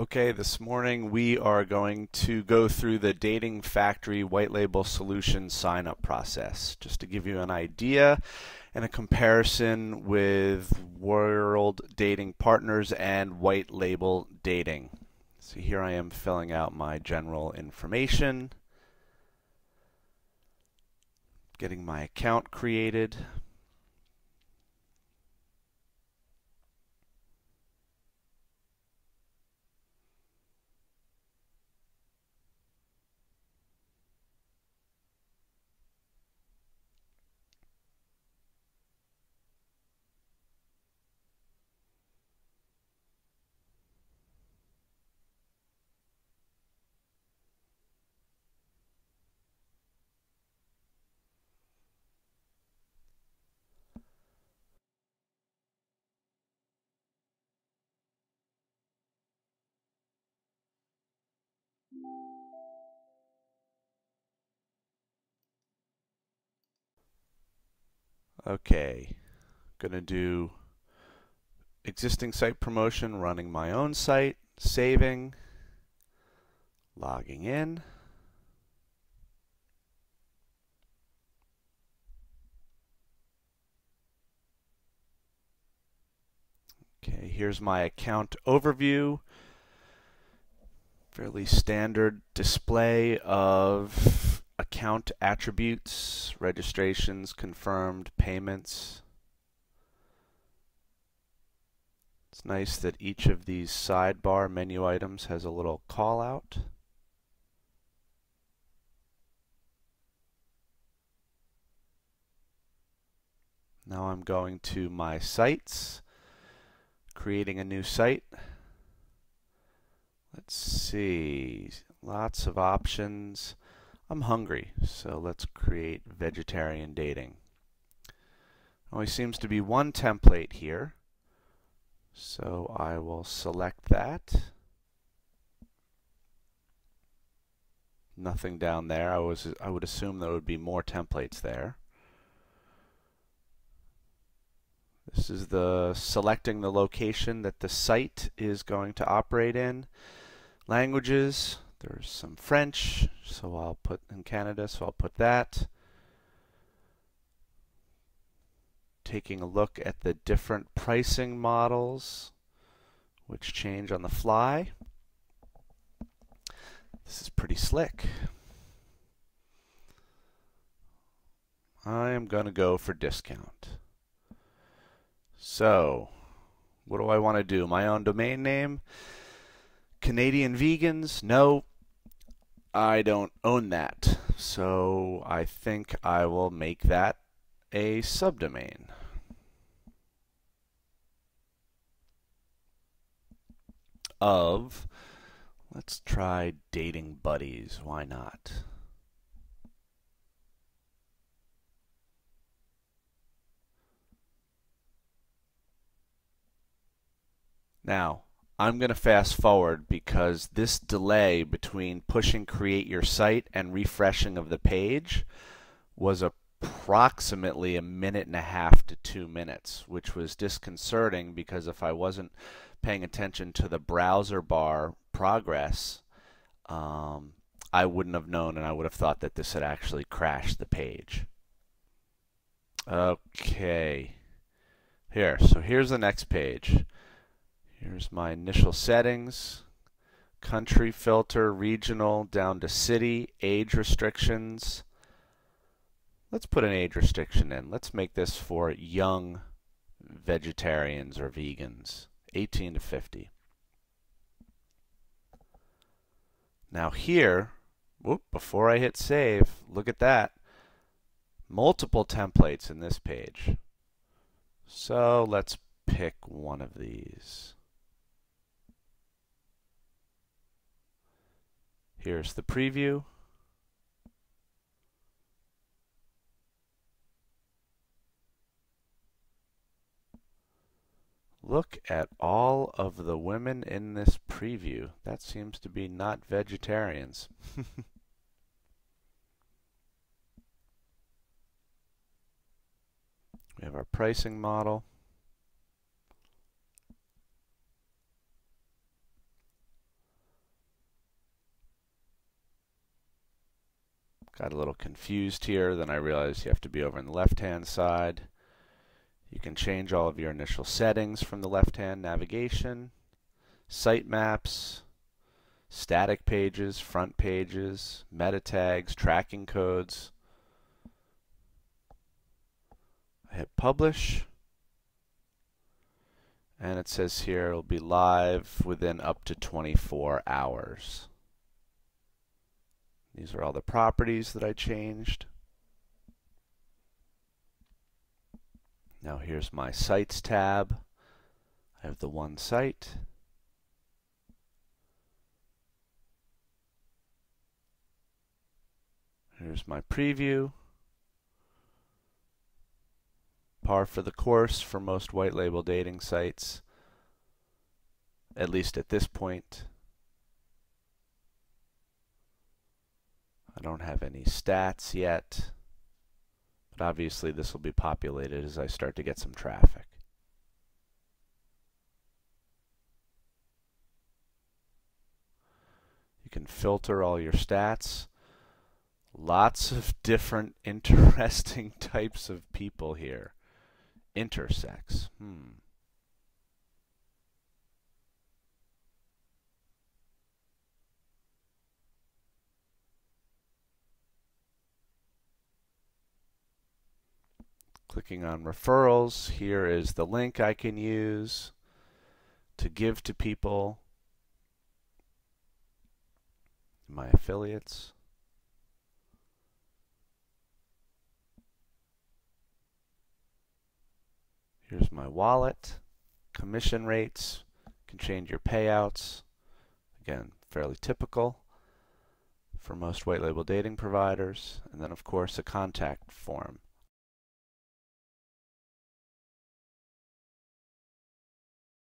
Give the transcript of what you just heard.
Okay, this morning we are going to go through the Dating Factory white label solution sign up process just to give you an idea and a comparison with World Dating Partners and white label dating. So here I am filling out my general information, getting my account created. Okay, gonna do existing site promotion, running my own site, saving, logging in. Okay, here's my account overview. Fairly standard display of account attributes, registrations, confirmed, payments. It's nice that each of these sidebar menu items has a little call out. Now I'm going to my sites, creating a new site. Let's see, lots of options. I'm hungry, so let's create vegetarian dating. Only seems to be one template here, so I will select that. Nothing down there. I was I would assume there would be more templates there. This is the selecting the location that the site is going to operate in. Languages, there's some French, so I'll put in Canada, so I'll put that. Taking a look at the different pricing models, which change on the fly. This is pretty slick. I am going to go for discount. So, what do I want to do? My own domain name? Canadian vegans? No, I don't own that. So I think I will make that a subdomain. Of, let's try dating buddies. Why not? Now, I'm going to fast forward because this delay between pushing create your site and refreshing of the page was approximately a minute and a half to two minutes, which was disconcerting because if I wasn't paying attention to the browser bar progress, um, I wouldn't have known and I would have thought that this had actually crashed the page. Okay. Here, so here's the next page. Here's my initial settings. Country filter, regional, down to city, age restrictions. Let's put an age restriction in. Let's make this for young vegetarians or vegans, 18 to 50. Now here, whoop, before I hit save, look at that. Multiple templates in this page. So let's pick one of these. Here's the preview. Look at all of the women in this preview. That seems to be not vegetarians. we have our pricing model. Got a little confused here, then I realized you have to be over on the left-hand side. You can change all of your initial settings from the left-hand navigation, sitemaps, static pages, front pages, meta tags, tracking codes. I hit publish and it says here it'll be live within up to 24 hours. These are all the properties that I changed. Now here's my Sites tab. I have the one site. Here's my preview. Par for the course for most white label dating sites, at least at this point. I don't have any stats yet, but obviously this will be populated as I start to get some traffic. You can filter all your stats. Lots of different interesting types of people here. Intersex. Hmm. Clicking on referrals, here is the link I can use to give to people, my affiliates. Here's my wallet, commission rates, can change your payouts. Again, fairly typical for most white label dating providers. And then of course a contact form.